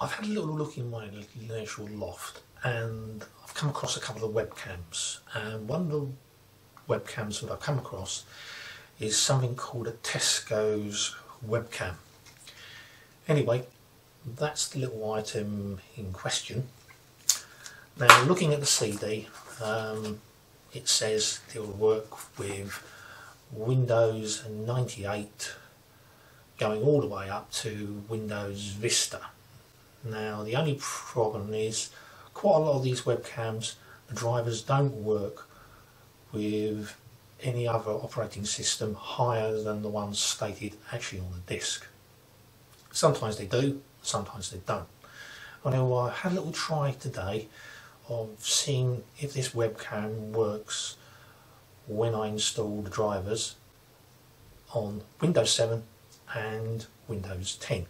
I've had a little look in my little loft and I've come across a couple of webcams and one of the webcams that I've come across is something called a Tesco's webcam. Anyway, that's the little item in question. Now looking at the CD, um, it says it will work with Windows 98 going all the way up to Windows Vista. Now the only problem is quite a lot of these webcams, the drivers don't work with any other operating system higher than the ones stated actually on the disk. Sometimes they do, sometimes they don't. Well, I had a little try today of seeing if this webcam works when I install the drivers on Windows 7 and Windows 10.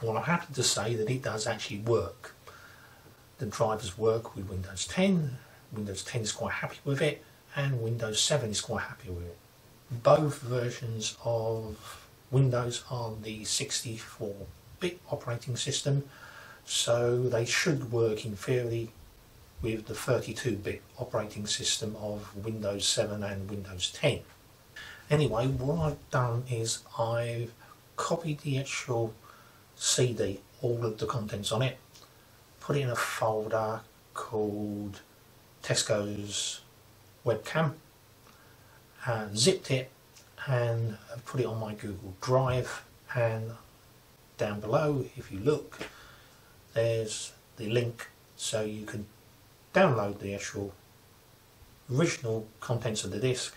Well I'm happy to say that it does actually work. The drivers work with Windows 10, Windows 10 is quite happy with it and Windows 7 is quite happy with it. Both versions of Windows are the 64-bit operating system so they should work in theory with the 32-bit operating system of Windows 7 and Windows 10. Anyway, what I've done is I've copied the actual CD, all of the contents on it, put it in a folder called Tesco's webcam, and zipped it and put it on my Google Drive. And down below if you look there's the link so you can download the actual original contents of the disk.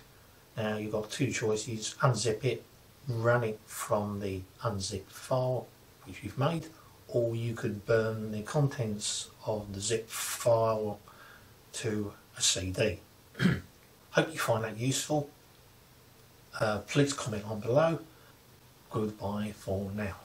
Now you've got two choices, unzip it, run it from the unzipped file which you've made, or you could burn the contents of the zip file to a CD. Hope you find that useful. Uh, please comment on below. Goodbye for now.